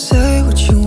Say what you